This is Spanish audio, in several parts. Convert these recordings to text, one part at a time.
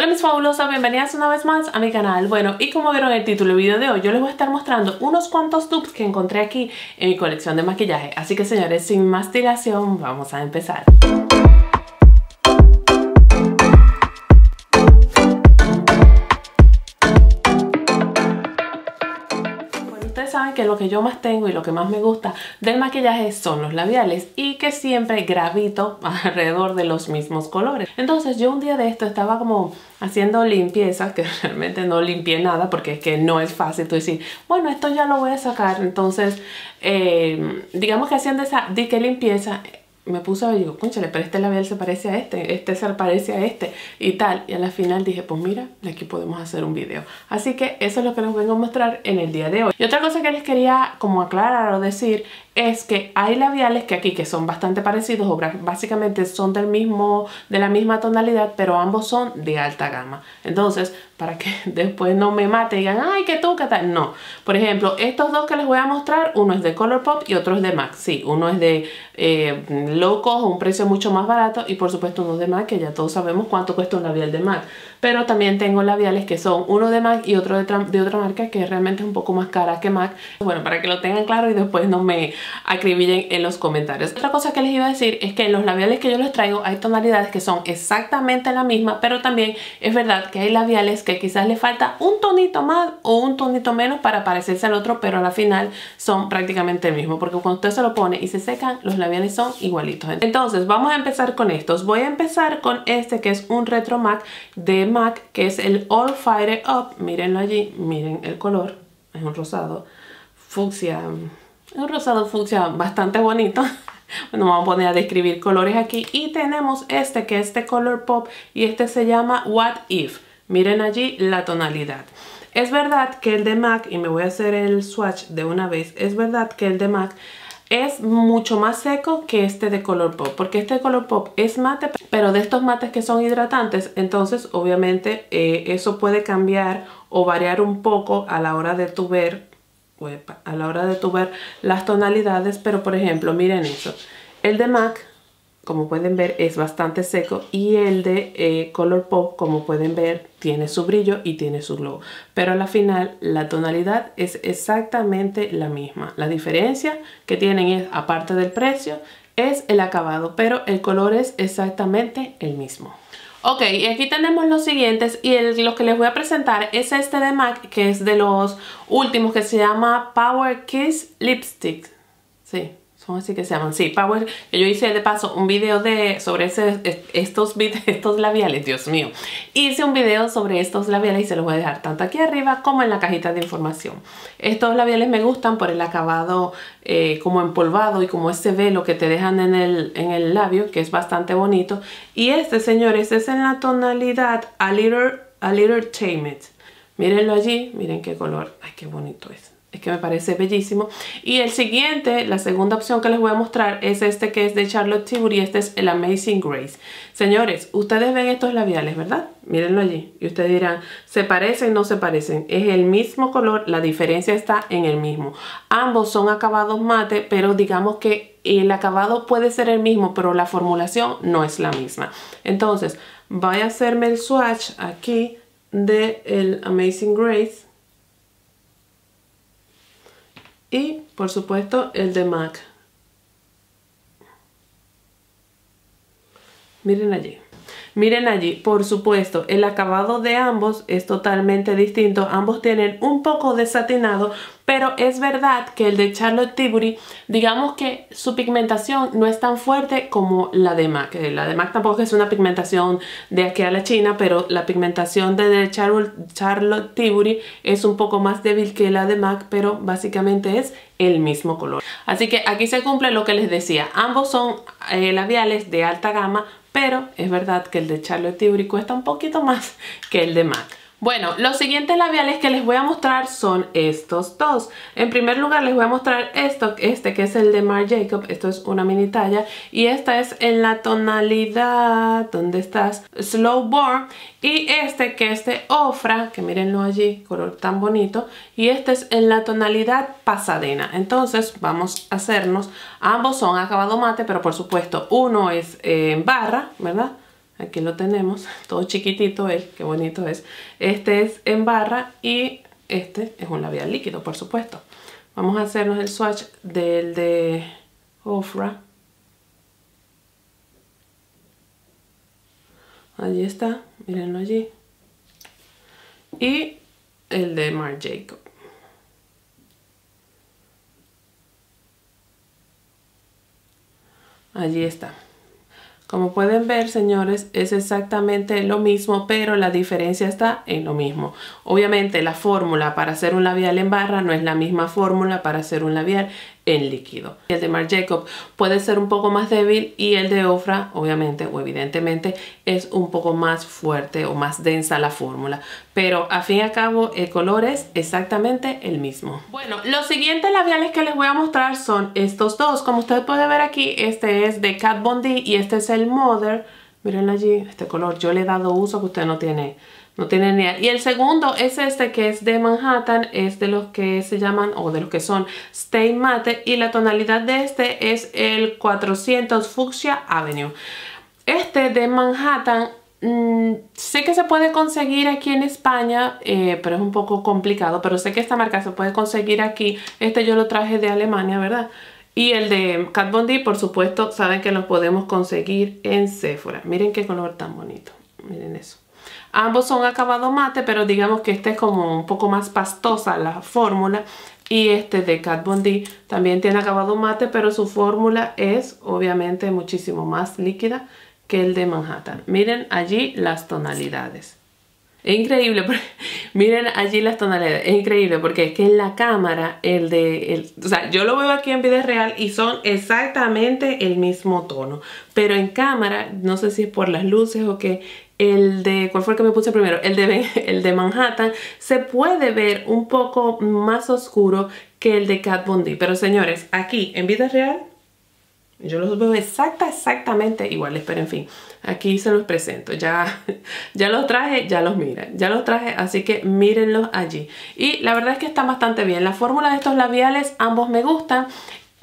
Hola mis fabulosas, bienvenidas una vez más a mi canal. Bueno, y como vieron el título del video de hoy, yo les voy a estar mostrando unos cuantos dupes que encontré aquí en mi colección de maquillaje. Así que señores, sin más dilación, vamos a empezar. Saben que lo que yo más tengo y lo que más me gusta del maquillaje son los labiales y que siempre gravito alrededor de los mismos colores. Entonces yo un día de esto estaba como haciendo limpieza, que realmente no limpié nada porque es que no es fácil tú decir, bueno, esto ya lo voy a sacar. Entonces, eh, digamos que haciendo esa dique limpieza, me puse a ver y digo, conchale, pero este labial se parece a este, este se parece a este y tal. Y a la final dije, pues mira, de aquí podemos hacer un video. Así que eso es lo que les vengo a mostrar en el día de hoy. Y otra cosa que les quería como aclarar o decir es que hay labiales que aquí que son bastante parecidos o básicamente son del mismo, de la misma tonalidad, pero ambos son de alta gama. Entonces, para que después no me mate y digan, ay, que tú, qué tal. No. Por ejemplo, estos dos que les voy a mostrar, uno es de Colourpop y otro es de MAC. Sí, uno es de eh, low un precio mucho más barato y por supuesto uno de MAC, que ya todos sabemos cuánto cuesta un labial de MAC. Pero también tengo labiales que son uno de MAC y otro de, de otra marca que realmente es un poco más cara que MAC. Bueno, para que lo tengan claro y después no me acribillen en los comentarios. Otra cosa que les iba a decir es que en los labiales que yo les traigo hay tonalidades que son exactamente la misma, pero también es verdad que hay labiales que quizás le falta un tonito más o un tonito menos para parecerse al otro, pero a la final son prácticamente el mismo, porque cuando usted se lo pone y se secan, los labiales son igualitos. Entonces, vamos a empezar con estos. Voy a empezar con este que es un Retro MAC de MAC, que es el All Fire Up. Mírenlo allí, miren el color, es un rosado fucsia un rosado fucsia bastante bonito. Bueno, vamos a poner a describir colores aquí. Y tenemos este que es de Color Pop y este se llama What If. Miren allí la tonalidad. Es verdad que el de MAC, y me voy a hacer el swatch de una vez, es verdad que el de MAC es mucho más seco que este de Color Pop, porque este de Color Pop es mate, pero de estos mates que son hidratantes, entonces obviamente eh, eso puede cambiar o variar un poco a la hora de tu ver pues, a la hora de tu ver las tonalidades, pero por ejemplo, miren eso. El de MAC, como pueden ver, es bastante seco y el de eh, Color Pop, como pueden ver, tiene su brillo y tiene su glow. Pero a la final, la tonalidad es exactamente la misma. La diferencia que tienen es, aparte del precio, es el acabado, pero el color es exactamente el mismo. Ok, y aquí tenemos los siguientes y el, lo que les voy a presentar es este de MAC que es de los últimos que se llama Power Kiss Lipstick. Sí, así que se llaman, sí, Power, yo hice de paso un video de, sobre ese, estos, estos labiales, Dios mío, hice un video sobre estos labiales y se los voy a dejar tanto aquí arriba como en la cajita de información. Estos labiales me gustan por el acabado eh, como empolvado y como ese velo que te dejan en el, en el labio, que es bastante bonito, y este, señores, es en la tonalidad A Little, a little Tame It. Mírenlo allí, miren qué color, ay, qué bonito es es que me parece bellísimo. Y el siguiente, la segunda opción que les voy a mostrar es este que es de Charlotte Tilbury este es el Amazing Grace. Señores, ustedes ven estos labiales, ¿verdad? Mírenlo allí. Y ustedes dirán, ¿se parecen? No se parecen. Es el mismo color, la diferencia está en el mismo. Ambos son acabados mate, pero digamos que el acabado puede ser el mismo, pero la formulación no es la misma. Entonces, voy a hacerme el swatch aquí de el Amazing Grace y por supuesto el de MAC. Miren allí. Miren allí, por supuesto, el acabado de ambos es totalmente distinto. Ambos tienen un poco de satinado, pero es verdad que el de Charlotte Tilbury, digamos que su pigmentación no es tan fuerte como la de MAC. La de MAC tampoco es una pigmentación de aquí a la China, pero la pigmentación de Charlotte, Tilbury es un poco más débil que la de MAC, pero básicamente es el mismo color. Así que aquí se cumple lo que les decía. Ambos son eh, labiales de alta gama, pero es verdad que el de Charlotte Tilbury cuesta un poquito más que el de MAC. Bueno, los siguientes labiales que les voy a mostrar son estos dos. En primer lugar les voy a mostrar esto, este que es el de Marc Jacob. Esto es una mini talla y esta es en la tonalidad, ¿dónde estás? Slow Burn. Y este que es de Ofra, que mírenlo allí, color tan bonito. Y este es en la tonalidad Pasadena. Entonces vamos a hacernos, ambos son acabado mate, pero por supuesto uno es en barra, ¿verdad? Aquí lo tenemos, todo chiquitito él, qué bonito es. Este es en barra y este es un labial líquido, por supuesto. Vamos a hacernos el swatch del de Ofra. Allí está, mírenlo allí. Y el de Marc Jacob. Allí está. Como pueden ver, señores, es exactamente lo mismo, pero la diferencia está en lo mismo. Obviamente, la fórmula para hacer un labial en barra no es la misma fórmula para hacer un labial en líquido. El de Marc Jacob puede ser un poco más débil y el de Ofra, obviamente o evidentemente, es un poco más fuerte o más densa la fórmula. Pero a fin y al cabo el color es exactamente el mismo. Bueno, los siguientes labiales que les voy a mostrar son estos dos. Como ustedes pueden ver aquí, este es de Kat Von D y este es el Mother. Miren allí, este color. Yo le he dado uso que usted no tiene no tiene ni Y el segundo es este que es de Manhattan, es de los que se llaman o de los que son Stay Matte y la tonalidad de este es el 400 Fuchsia Avenue. Este de Manhattan mm, sé que se puede conseguir aquí en España, eh, pero es un poco complicado, pero sé que esta marca se puede conseguir aquí. Este yo lo traje de Alemania, ¿verdad? Y el de Kat Von D, por supuesto, saben que lo podemos conseguir en Sephora. Miren qué color tan bonito. Miren eso. Ambos son acabado mate, pero digamos que este es como un poco más pastosa la fórmula. Y este de Kat Von D también tiene acabado mate, pero su fórmula es obviamente muchísimo más líquida que el de Manhattan. Miren allí las tonalidades. Es increíble, miren allí las tonalidades, es increíble porque es que en la cámara el de, el, o sea, yo lo veo aquí en video real y son exactamente el mismo tono, pero en cámara, no sé si es por las luces o qué, el de, ¿cuál fue el que me puse primero? El de, el de Manhattan se puede ver un poco más oscuro que el de Kat Von. Pero señores, aquí en vida real, yo los veo exacta, exactamente iguales, pero en fin, aquí se los presento. Ya, ya los traje, ya los miren, ya los traje, así que mírenlos allí. Y la verdad es que están bastante bien. La fórmula de estos labiales, ambos me gustan.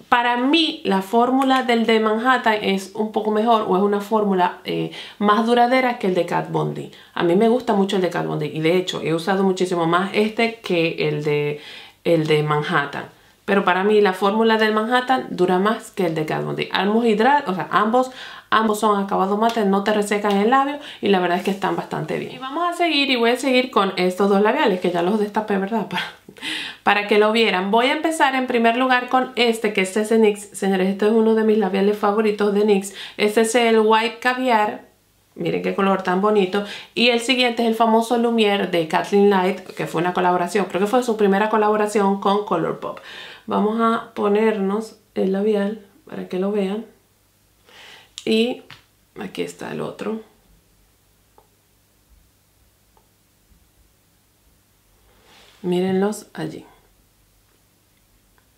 Para mí la fórmula del de Manhattan es un poco mejor o es una fórmula eh, más duradera que el de Kat Von D. A mí me gusta mucho el de Kat Von D y de hecho he usado muchísimo más este que el de, el de Manhattan. Pero para mí la fórmula del Manhattan dura más que el de Kat Von. Ambos o sea, ambos Ambos son acabados mate, no te resecan el labio y la verdad es que están bastante bien. Y vamos a seguir y voy a seguir con estos dos labiales que ya los destapé, ¿verdad? Para, para que lo vieran. Voy a empezar en primer lugar con este que es de NYX. Señores, este es uno de mis labiales favoritos de NYX. Este es el White Caviar. Miren qué color tan bonito. Y el siguiente es el famoso Lumiere de Kathleen Light, que fue una colaboración. Creo que fue su primera colaboración con Colourpop. Vamos a ponernos el labial para que lo vean. Y aquí está el otro. Mírenlos allí.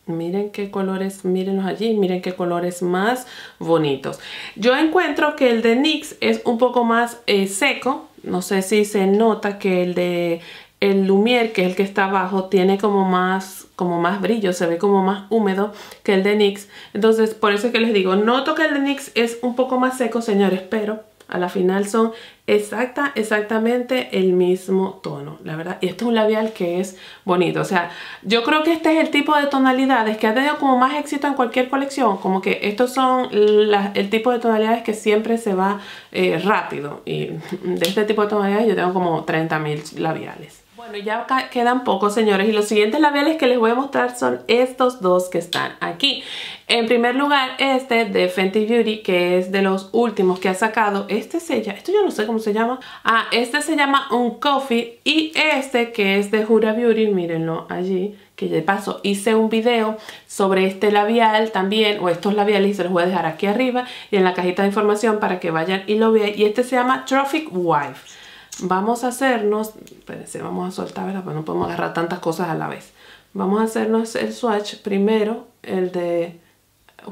Miren qué colores, mírenlos allí, miren qué colores más bonitos. Yo encuentro que el de NYX es un poco más eh, seco. No sé si se nota que el de el Lumière, que es el que está abajo, tiene como más, como más brillo, se ve como más húmedo que el de NYX. Entonces, por eso es que les digo, noto que el de NYX es un poco más seco, señores, pero a la final son exacta, exactamente el mismo tono, la verdad. Y este es un labial que es bonito. O sea, yo creo que este es el tipo de tonalidades que ha tenido como más éxito en cualquier colección. Como que estos son el tipo de tonalidades que siempre se va eh, rápido. Y de este tipo de tonalidades yo tengo como 30.000 labiales. Ya quedan pocos, señores, y los siguientes labiales que les voy a mostrar son estos dos que están aquí. En primer lugar, este de Fenty Beauty, que es de los últimos que ha sacado. Este se llama, esto yo no sé cómo se llama. Ah, este se llama Un Coffee, y este que es de Jura Beauty, mírenlo allí, que de paso hice un video sobre este labial también, o estos labiales, y se los voy a dejar aquí arriba y en la cajita de información para que vayan y lo vean. Y este se llama Trophic Wife vamos a hacernos, espérense, vamos a soltar, ¿verdad? Pues no podemos agarrar tantas cosas a la vez. Vamos a hacernos el swatch primero, el de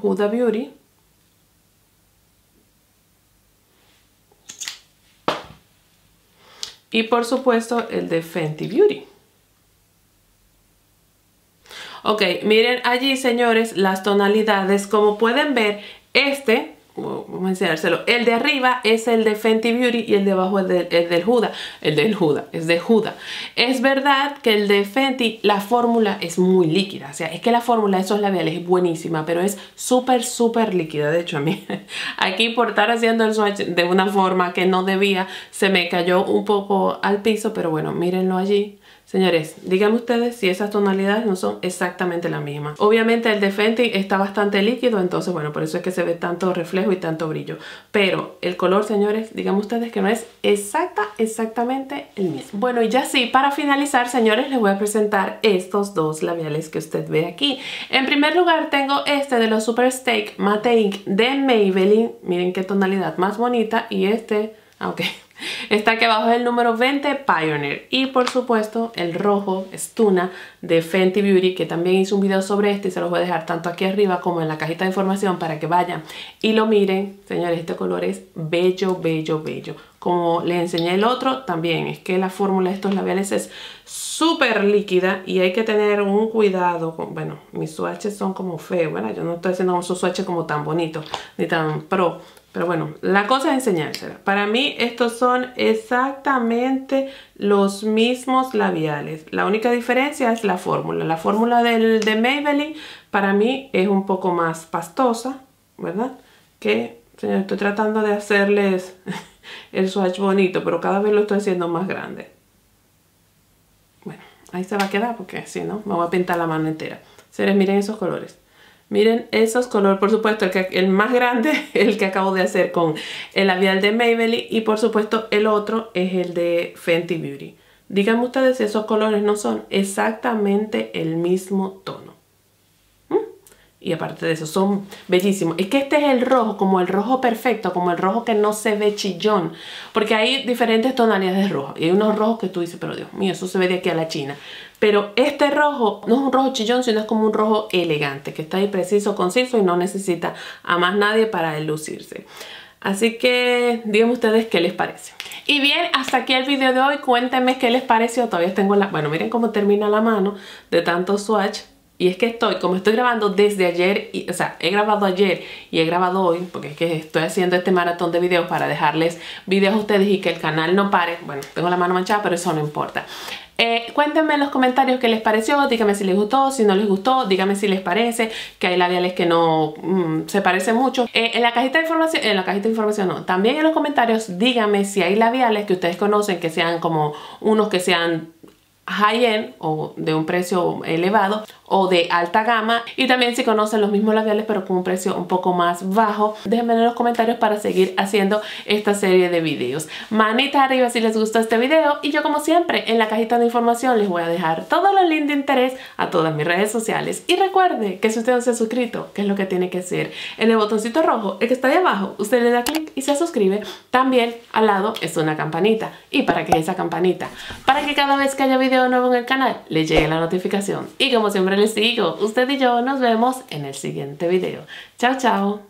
Huda Beauty. Y por supuesto el de Fenty Beauty. Ok, miren allí señores las tonalidades. Como pueden ver, este vamos a enseñárselo. El de arriba es el de Fenty Beauty y el de abajo es, del Huda. El del Huda, es de Huda. Es verdad que el de Fenty, la fórmula es muy líquida. O sea, es que la fórmula de esos labiales es buenísima, pero es súper, súper líquida. De hecho, a mí, aquí por estar haciendo el swatch de una forma que no debía, se me cayó un poco al piso, pero bueno, mírenlo allí. Señores, díganme ustedes si esas tonalidades no son exactamente las mismas. Obviamente el de Fenty está bastante líquido, entonces bueno, por eso es que se ve tanto reflejo y tanto brillo. Pero el color, señores, díganme ustedes que no es exacta, exactamente el mismo. Bueno, y ya sí, para finalizar, señores, les voy a presentar estos dos labiales que usted ve aquí. En primer lugar tengo este de los Super Steak Matte Ink de Maybelline. Miren qué tonalidad más bonita. Y este, aunque... Ah, Está aquí abajo el número 20 Pioneer y por supuesto el rojo Stuna de Fenty Beauty que también hice un video sobre este y se los voy a dejar tanto aquí arriba como en la cajita de información para que vayan y lo miren. Señores, este color es bello, bello, bello. Como les enseñé el otro, también es que la fórmula de estos labiales es súper líquida y hay que tener un cuidado. Con, bueno, mis swatches son como feos, ¿verdad? Yo no estoy haciendo esos swatches como tan bonitos ni tan pro pero bueno, la cosa es enseñársela. Para mí estos son exactamente los mismos labiales. La única diferencia es la fórmula. La fórmula del, de Maybelline para mí es un poco más pastosa, ¿verdad? Que, señor, estoy tratando de hacerles el swatch bonito, pero cada vez lo estoy haciendo más grande. Bueno, ahí se va a quedar porque si no, me voy a pintar la mano entera. Señores, miren esos colores. Miren esos colores, por supuesto, el, que, el más grande el que acabo de hacer con el labial de Maybelline y por supuesto el otro es el de Fenty Beauty. Díganme ustedes si esos colores no son exactamente el mismo tono. Y aparte de eso, son bellísimos. Es que este es el rojo, como el rojo perfecto, como el rojo que no se ve chillón. Porque hay diferentes tonalidades de rojo. Y hay unos rojos que tú dices, pero Dios mío, eso se ve de aquí a la China. Pero este rojo no es un rojo chillón, sino es como un rojo elegante, que está ahí preciso, conciso y no necesita a más nadie para lucirse. Así que díganme ustedes qué les parece. Y bien, hasta aquí el video de hoy. Cuéntenme qué les pareció. Todavía tengo la... Bueno, miren cómo termina la mano de tanto swatch. Y es que estoy, como estoy grabando desde ayer, y, o sea, he grabado ayer y he grabado hoy, porque es que estoy haciendo este maratón de videos para dejarles videos a ustedes y que el canal no pare. Bueno, tengo la mano manchada, pero eso no importa. Eh, cuéntenme en los comentarios qué les pareció, díganme si les gustó, si no les gustó, díganme si les parece, que hay labiales que no mm, se parecen mucho. Eh, en la cajita de información, en la cajita de información no, también en los comentarios díganme si hay labiales que ustedes conocen que sean como unos que sean high-end o de un precio elevado o de alta gama. Y también si conocen los mismos labiales pero con un precio un poco más bajo. Déjenme en los comentarios para seguir haciendo esta serie de videos. Manita arriba si les gustó este video. Y yo como siempre en la cajita de información les voy a dejar todo lo lindo de interés a todas mis redes sociales. Y recuerde que si usted no se ha suscrito ¿qué es lo que tiene que hacer? en el botoncito rojo el que está ahí abajo usted le da clic y se suscribe. También al lado es una campanita. Y para que esa campanita para que cada vez que haya video nuevo en el canal, le llegue la notificación. Y como siempre les digo, usted y yo nos vemos en el siguiente video. Chao, chao.